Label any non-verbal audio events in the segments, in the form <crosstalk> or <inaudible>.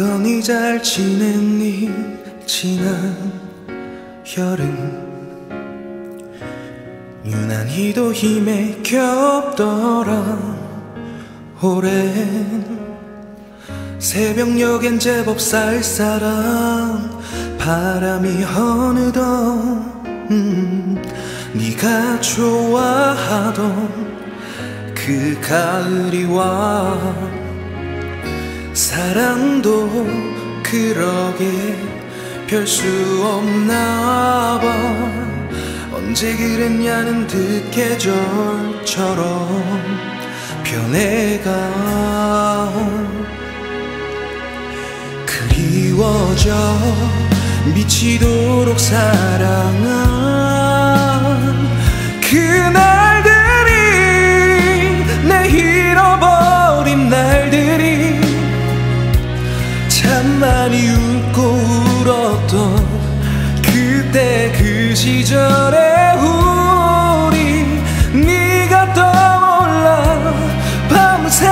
어떠니 잘 지냈니 지난 여름. 유난히도 힘에 겹더라 오랜 새벽녘엔 제법 쌀쌀한 바람이 어느덧 음, 네가 좋아하던 그 가을이 와 사랑도 그러게 별 수 없나 봐. 언제 그랬냐는 듯 계절처럼 변해가 그리워져. 미치도록 사랑한 그날 시절의 우리 네가 떠올라 밤새.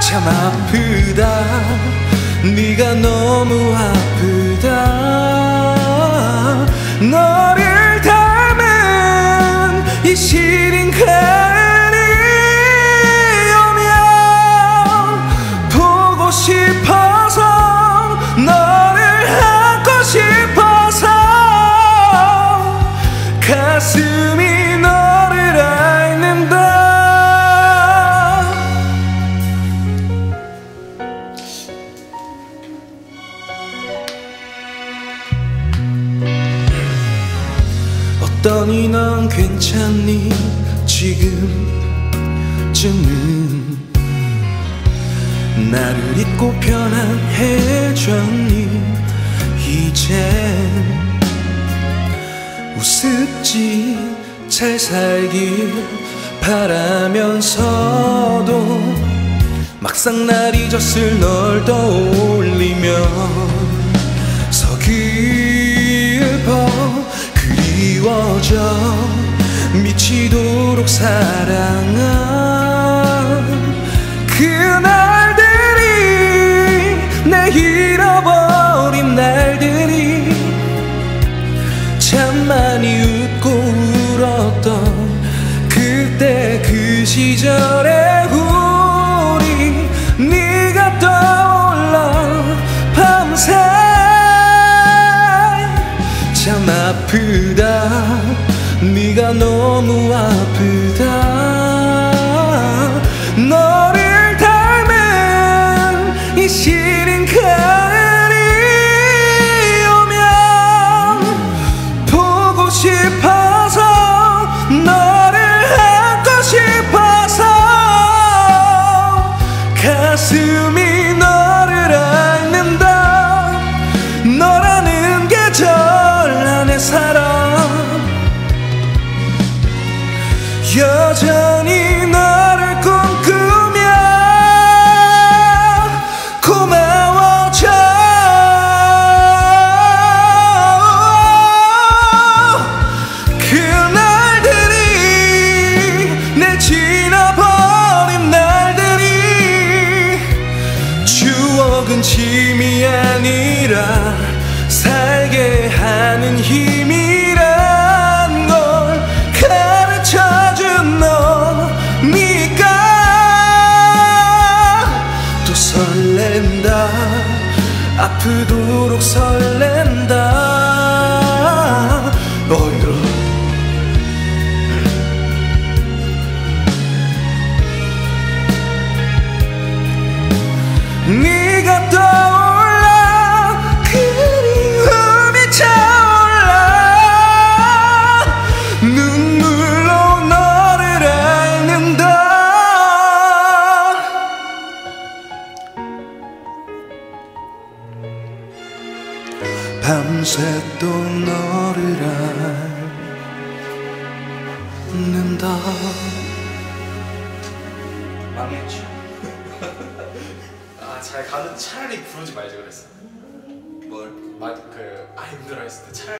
참 아프다. 네가 너무 아프다 떠니 넌 괜찮니? 지금쯤은 나를 잊고 편안해졌니? 이젠 우습지 잘 살길 바라면서도 막상 날 잊었을 널 떠올리면 그리워져 미치도록 사랑한 그날들이 내 잃어버린 날들이 참 많이 웃고 울었던 그때 그 시절의 우리 네가 떠올라 밤새 참 아프다 네가 너무 여전히 너를 꿈꾸며 고마워져. 그날들이 내 지나버린 날들이 추억은 짐이 아니라 살게 하는 힘 아프도록 설렌다 밤새 또 너를 앓는다 망했죠. <laughs> 아잘 가는 차라리 부르지 말지 그랬어. 뭘? 맞그아 힘들어 했을 때 차라리